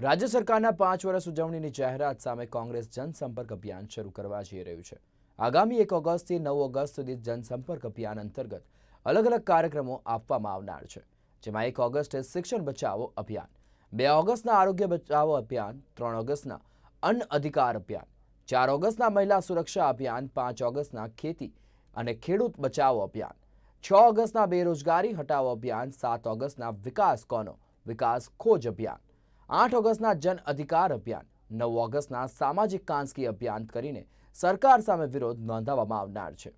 રાજ્ય સરકારના પાંચ વર્ષ ઉજવણીની જાહેરાત સામે કોંગ્રેસ જનસંપર્ક અભિયાન શરૂ કરવા જઈ રહ્યું છે. આગામી એક ઓગસ્ટથી નવ ઓગસ્ટ સુધી જનસંપર્ક અભિયાન અંતર્ગત અલગ અલગ કાર્યક્રમો આપવામાં આવનાર છે, જેમાં એક ઓગસ્ટે શિક્ષણ બચાવો અભિયાન, બે ઓગસ્ટના આરોગ્ય બચાવો અભિયાન, ત્રણ ઓગસ્ટના અન્ન અધિકાર અભિયાન, ચાર ઓગસ્ટના મહિલા સુરક્ષા અભિયાન, પાંચ ઓગસ્ટના ખેતી અને ખેડૂત બચાવો અભિયાન, છ ઓગસ્ટના બેરોજગારી હટાવો અભિયાન, સાત ઓગસ્ટના વિકાસ કોનો, વિકાસ ખોજ અભિયાન આઠ ઓગસ્ટના જન અધિકાર અભિયાન, નવ ઓગસ્ટના સામાજિક કાંસકી અભિયાન કરીને સરકાર સામે વિરોધ નોંધાવવામાં આવનાર છે.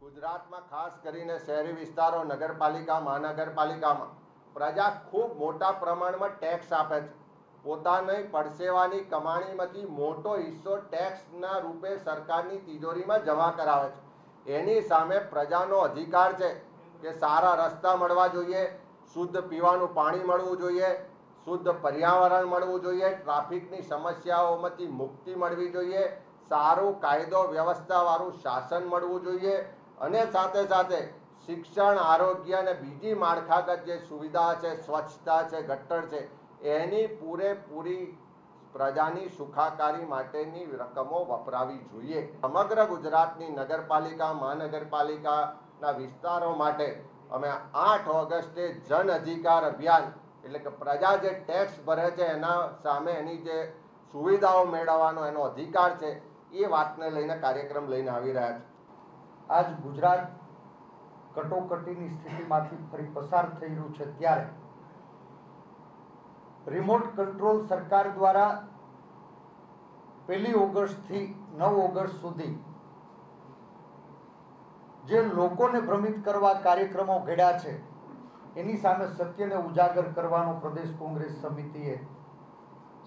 ગુજરાતમાં ખાસ કરીને શહેરી વિસ્તારો, નગરપાલિકા, મહાનગરપાલિકામાં પ્રજા ખૂબ મોટા પ્રમાણમાં ટેક્સ આપે છે. પોતાની પરસેવાની કમાણીમાંથી મોટો હિસ્સો ટેક્સના રૂપે સરકારની તિજોરીમાં જમા કરાવે છે. એની સામે પ્રજાનો અધિકાર છે કે સારા રસ્તા મળવા જોઈએ શુદ્ધ પીવાનું પાણી મળવું જોઈએ, શુદ્ધ પર્યાવરણ મળવું જોઈએ, ટ્રાફિકની સમસ્યાઓમાંથી મુક્તિ મળવી જોઈએ, સારું કાયદો વ્યવસ્થાવાળું શાસન મળવું જોઈએ અને સાથે સાથે શિક્ષણ, આરોગ્ય અને બીજી માળખાગત જે સુવિધા છે, સ્વચ્છતા છે, ગટર છે, એની પૂરેપૂરી પ્રજાની સુખાકારી માટેની રકમો વપરાવી જોઈએ. સમગ્ર ગુજરાતની નગરપાલિકા, મહાનગરપાલિકાના વિસ્તારો માટે અમે આઠ ઓગસ્ટે જન અધિકાર અભિયાન, એટલે કે પ્રજા જે ટેક્સ ભરે છે, એના સામે એની જે સુવિધાઓ મેળવવાનો એનો અધિકાર છે, એ વાતને લઈને કાર્યક્રમ લઈને આવી રહ્યા છે. આજ ગુજરાત કટોકટીની સ્થિતિમાંથી ફરી પસાર થઈ રહ્યું છે ત્યારે રિમોટ કંટ્રોલ સરકાર દ્વારા પહેલી ઓગસ્ટથી નવ ઓગસ્ટ સુધી જે લોકોને ભ્રમિત કરવા કાર્યક્રમો ઘડ્યા છે, એની સામે સત્યને ઉજાગર કરવાનો પ્રદેશ કોંગ્રેસ સમિતિએ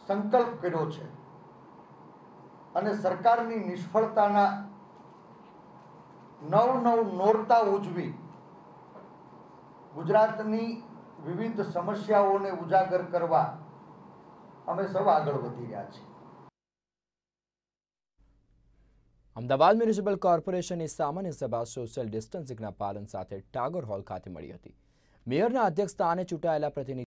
સંકલ્પ કર્યો છે. અને સરકારની નિષ્ફળતાના નવ નવ નોરતા ઉજવી ગુજરાતની વિવિધ સમસ્યાઓને ઉજાગર કરવા અમે સૌ આગળ વધી રહ્યા છીએ. અમદાવાદ મ્યુનિસિપલ કોર્પોરેશનની સામાન્ય સભા સોશિયલ ડિસ્ટન્સિંગના પાલન સાથે ટાગોર હોલ ખાતે મળી હતી. મેયરના અધ્યક્ષ સ્થાને ચૂંટાયેલા પ્રતિનિધિ